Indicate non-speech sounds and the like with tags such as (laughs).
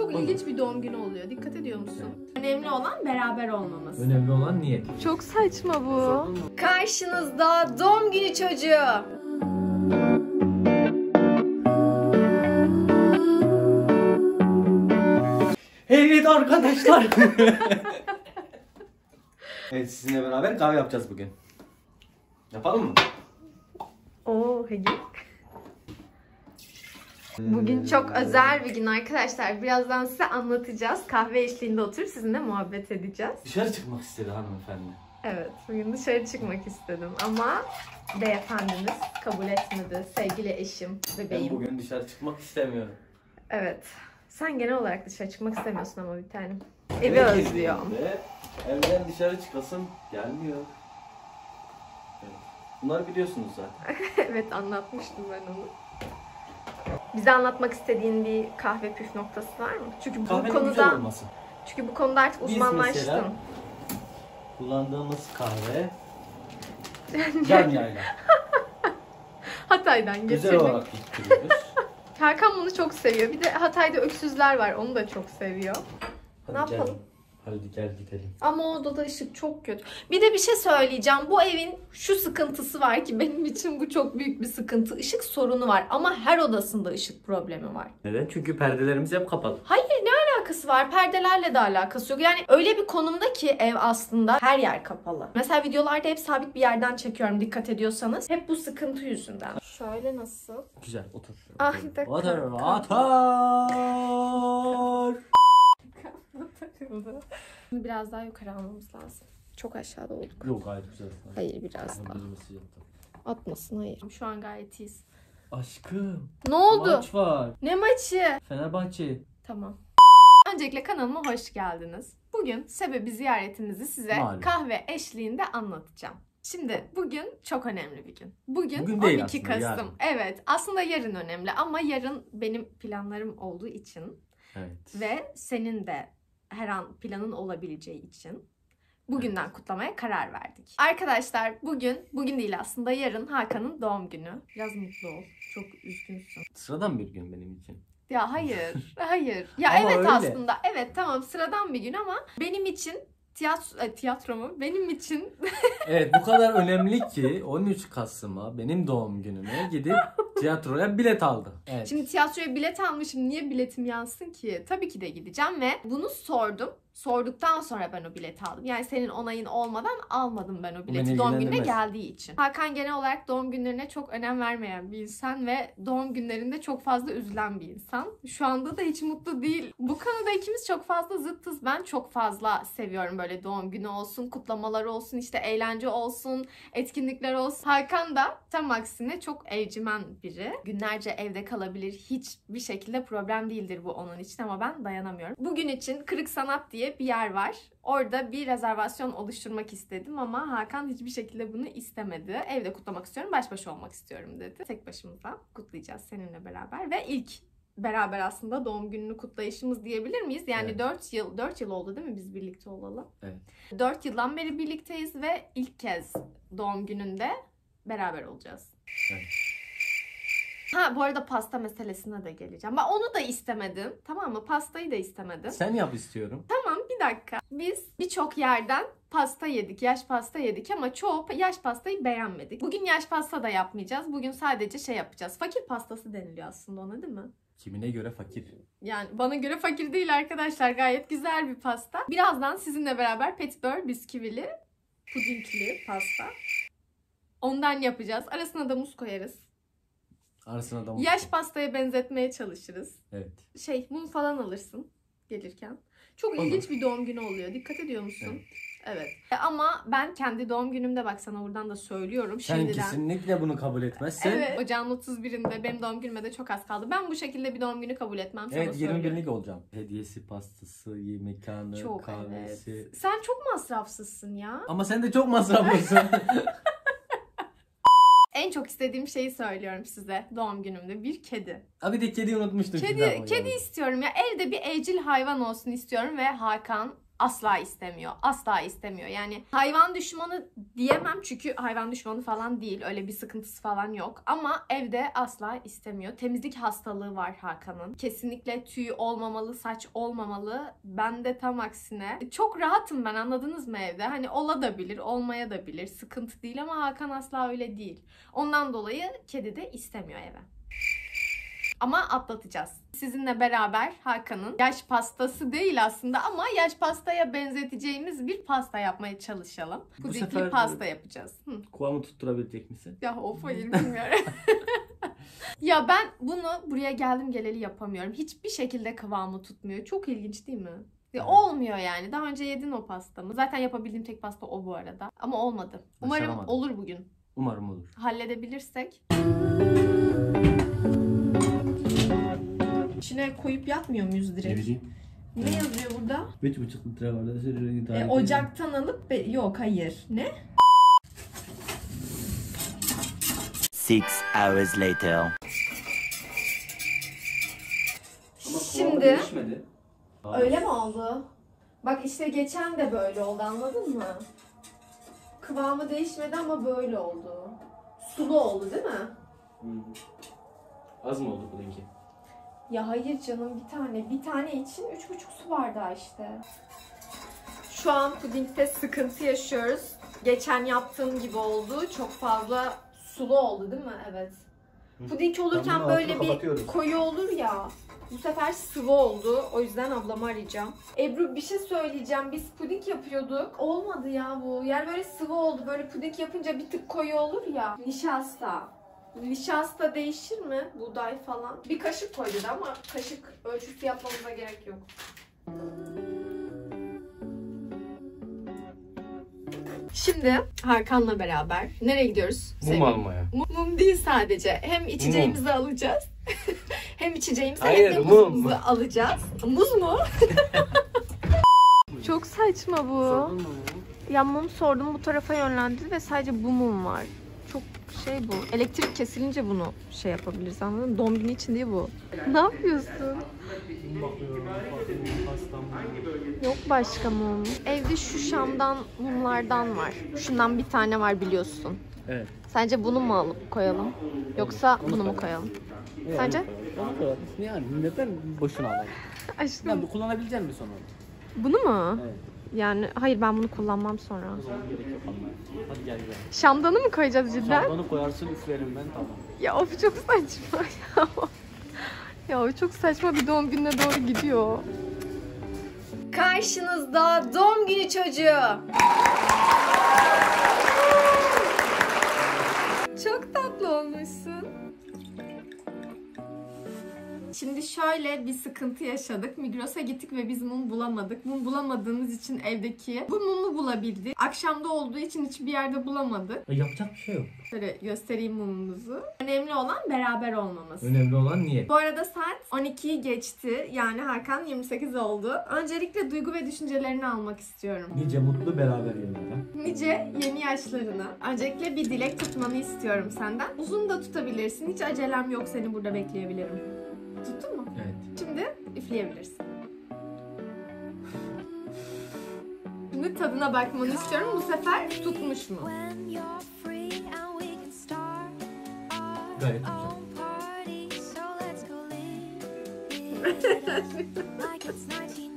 Çok ilginç bir doğum günü oluyor. Dikkat ediyor musun? Önemli olan beraber olmamız. Önemli olan niyet. Çok saçma bu. Karşınızda doğum günü çocuğu. Evet arkadaşlar. (laughs) evet sizinle beraber kahve yapacağız bugün. Yapalım mı? Oo Hegi. Bugün çok özel bir gün arkadaşlar. Birazdan size anlatacağız. Kahve eşliğinde oturup sizinle muhabbet edeceğiz. Dışarı çıkmak istedi hanımefendi. Evet, bugün dışarı çıkmak istedim ama beyefendimiz kabul etmedi. Sevgili eşim, Ben bebeğim. bugün dışarı çıkmak istemiyorum. Evet. Sen genel olarak dışarı çıkmak istemiyorsun ama bir tanem. Evi Eve özlüyorum. Evden dışarı çıkasım gelmiyor. Evet. Bunları biliyorsunuz zaten. (laughs) evet anlatmıştım ben onu. Bize anlatmak istediğin bir kahve püf noktası var mı? Çünkü bu Kahvenin konuda güzel olması. çünkü bu konuda artık Biz uzmanlaştın. Kullandığımız kahve (laughs) can yayla. Hatay'dan Güzel getirdik. olarak bitiriyoruz. Hakan bunu çok seviyor. Bir de Hatay'da öksüzler var. Onu da çok seviyor. Ne yapalım? Hadi gel gidelim. Ama o odada ışık çok kötü. Bir de bir şey söyleyeceğim. Bu evin şu sıkıntısı var ki benim için bu çok büyük bir sıkıntı. Işık sorunu var ama her odasında ışık problemi var. Neden? Çünkü perdelerimiz hep kapalı. Hayır ne alakası var? Perdelerle de alakası yok. Yani öyle bir konumda ki ev aslında her yer kapalı. Mesela videolarda hep sabit bir yerden çekiyorum dikkat ediyorsanız. Hep bu sıkıntı yüzünden. Şöyle nasıl? Güzel otur. Ah, bir dakika. Otur. Otur. Biraz daha yukarı almamız lazım. Çok aşağıda olduk. Yok gayet güzel. Hayır biraz daha. Atmasın hayır. Şu an gayet iyiyiz. Aşkım. Ne oldu? Maç var. Ne maçı? Fenerbahçe. Tamam. Öncelikle kanalıma hoş geldiniz. Bugün sebebi ziyaretimizi size Malum. kahve eşliğinde anlatacağım. Şimdi bugün çok önemli bir gün. Bugün, Bugün değil 12 aslında, Kasım. yarın. Evet, aslında yarın önemli ama yarın benim planlarım olduğu için Evet. ve senin de her an planın olabileceği için bugünden kutlamaya karar verdik. Arkadaşlar bugün, bugün değil aslında yarın Hakan'ın doğum günü. Biraz mutlu ol. Çok üzgünsün. Sıradan bir gün benim için. Ya hayır, (laughs) hayır. Ya Ama evet öyle. aslında. Evet tamam sıradan bir gün ama benim için tiyatro, e, tiyatro mu? Benim için Evet bu kadar önemli ki 13 Kasım'a benim doğum günüme gidip (laughs) tiyatroya bilet aldım. Evet. Şimdi tiyatroya bilet almışım. Niye biletim yansın ki? Tabii ki de gideceğim ve bunu sordum. Sorduktan sonra ben o bileti aldım. Yani senin onayın olmadan almadım ben o bileti beni doğum gününe geldiği için. Hakan genel olarak doğum günlerine çok önem vermeyen bir insan ve doğum günlerinde çok fazla üzülen bir insan. Şu anda da hiç mutlu değil. Bu konuda ikimiz çok fazla zıttız. Ben çok fazla seviyorum böyle doğum günü olsun, kutlamalar olsun, işte eğlence olsun, etkinlikler olsun. Hakan da tam aksine çok evcimen biri. Günlerce evde kalabilir. Hiçbir şekilde problem değildir bu onun için ama ben dayanamıyorum. Bugün için Kırık Sanat diye bir yer var. Orada bir rezervasyon oluşturmak istedim ama Hakan hiçbir şekilde bunu istemedi. Evde kutlamak istiyorum, baş başa olmak istiyorum dedi. Tek başımıza kutlayacağız seninle beraber ve ilk beraber aslında doğum gününü kutlayışımız diyebilir miyiz? Yani Evet. 4 yıl 4 yıl oldu değil mi biz birlikte olalı? Evet. 4 yıldan beri birlikteyiz ve ilk kez doğum gününde beraber olacağız. Evet. Ha bu arada pasta meselesine de geleceğim. Ben onu da istemedim. Tamam mı? Pastayı da istemedim. Sen yap istiyorum. Tamam bir dakika. Biz birçok yerden pasta yedik, yaş pasta yedik ama çoğu yaş pastayı beğenmedik. Bugün yaş pasta da yapmayacağız. Bugün sadece şey yapacağız. Fakir pastası deniliyor aslında ona değil mi? Kimine göre fakir. Yani bana göre fakir değil arkadaşlar. Gayet güzel bir pasta. Birazdan sizinle beraber petibör bisküvili, pudingli pasta. Ondan yapacağız. Arasına da muz koyarız. Arasına da. Yaş pastaya benzetmeye çalışırız. Evet. Şey mum falan alırsın gelirken. Çok Olur. ilginç bir doğum günü oluyor. Dikkat ediyor musun? Evet. Evet. E, Ama ben kendi doğum günümde bak sana buradan da söylüyorum Sen şimdiden. kesinlikle bunu kabul etmezsen. Evet. Ocağın 31'inde benim doğum günüme de çok az kaldı. Ben bu şekilde bir doğum günü kabul etmem sana Evet söylüyorum. 21'lik olacağım. Hediyesi, pastası, mekanı, Çok kahvesi. evet. Sen çok masrafsızsın ya. Ama sen de çok masraflısın. (laughs) En çok istediğim şeyi söylüyorum size doğum günümde. Bir kedi. Abi de kedi unutmuştum. Kedi, kedi istiyorum ya. Evde bir evcil hayvan olsun istiyorum ve Hakan asla istemiyor. Asla istemiyor. Yani hayvan düşmanı diyemem çünkü hayvan düşmanı falan değil. Öyle bir sıkıntısı falan yok. Ama evde asla istemiyor. Temizlik hastalığı var Hakan'ın. Kesinlikle tüy olmamalı, saç olmamalı. Ben de tam aksine. Çok rahatım ben anladınız mı evde? Hani ola da bilir, olmaya da bilir. Sıkıntı değil ama Hakan asla öyle değil. Ondan dolayı kedi de istemiyor eve. Ama atlatacağız. Sizinle beraber Hakan'ın yaş pastası değil aslında ama yaş pastaya benzeteceğimiz bir pasta yapmaya çalışalım. Bu Pudingli sefer- pasta yapacağız. Hı. Kıvamı tutturabilecek misin? Ya of hayır bilmiyorum. (laughs) ya ben bunu buraya geldim geleli yapamıyorum. Hiçbir şekilde kıvamı tutmuyor. Çok ilginç değil mi? Ya Evet. olmuyor yani. Daha önce yedin o pastamı. Zaten yapabildiğim tek pasta o bu arada. Ama olmadı. Umarım Başaramadım. olur bugün. Umarım olur. Halledebilirsek. (laughs) İçine koyup yapmıyor muyuz direkt? Ne yazıyor burada? 3,5 litre var. E, ocaktan alıp be- yok hayır. Ne? Six hours later. Şimdi öyle mi oldu? Bak işte geçen de böyle oldu anladın mı? Kıvamı değişmedi ama böyle oldu. Sulu oldu değil mi? Az mı oldu pudingi? Ya hayır canım bir tane. Bir tane için üç buçuk su bardağı işte. Şu an pudingde sıkıntı yaşıyoruz. Geçen yaptığım gibi oldu. Çok fazla sulu oldu değil mi? Evet. Puding olurken böyle bir koyu olur ya. Bu sefer sıvı oldu. O yüzden ablamı arayacağım. Ebru bir şey söyleyeceğim. Biz puding yapıyorduk. Olmadı ya bu. Yani böyle sıvı oldu. Böyle puding yapınca bir tık koyu olur ya. Nişasta. Nişasta değişir mi? Buğday falan. Bir kaşık koy dedi ama kaşık ölçüsü yapmamıza gerek yok. Şimdi Hakan'la beraber nereye gidiyoruz? Mum sevgilim? almaya. Mum, mum değil sadece. Hem içeceğimizi alacağız. (laughs) hem içeceğimizi Hayır, hem de mum. muzumuzu alacağız. Muz mu? (laughs) Çok saçma bu. Ya mum sordum bu tarafa yönlendi ve sadece bu mum var. Şey bu. Elektrik kesilince bunu şey yapabiliriz anladın mı? Günü için değil bu. Ne yapıyorsun? Yok başka mum. Evde şu şamdan mumlardan var. Şundan bir tane var biliyorsun. Evet. Sence bunu mu alıp koyalım? Yoksa bunu mu koyalım? Sence? Yani neden boşuna alalım? (laughs) Aşkım. kullanabilecek misin sonra? Bunu mu? Evet. Yani hayır ben bunu kullanmam sonra. Hadi gel gel. Şamdanı mı koyacağız cidden? Şamdanı koyarsın üflerim ben tamam. Ya of çok saçma (laughs) ya. ya o çok saçma bir doğum gününe doğru gidiyor. Karşınızda doğum günü çocuğu. Şimdi şöyle bir sıkıntı yaşadık. Migros'a gittik ve biz mum bulamadık. Mum bulamadığımız için evdeki bu mumu bulabildik. Akşamda olduğu için hiçbir yerde bulamadık. Yapacak bir şey yok. Şöyle göstereyim mumumuzu. Önemli olan beraber olmamız. Önemli olan niyet. Bu arada saat 12'yi geçti. Yani Hakan 28 oldu. Öncelikle duygu ve düşüncelerini almak istiyorum. Nice mutlu beraber yıllara. Nice yeni yaşlarına. Öncelikle bir dilek tutmanı istiyorum senden. Uzun da tutabilirsin. Hiç acelem yok. Seni burada bekleyebilirim. Tuttun mu? Evet. Şimdi üfleyebilirsin. Şimdi tadına bakmanı istiyorum. Bu sefer tutmuş mu? Gayet güzel. (laughs)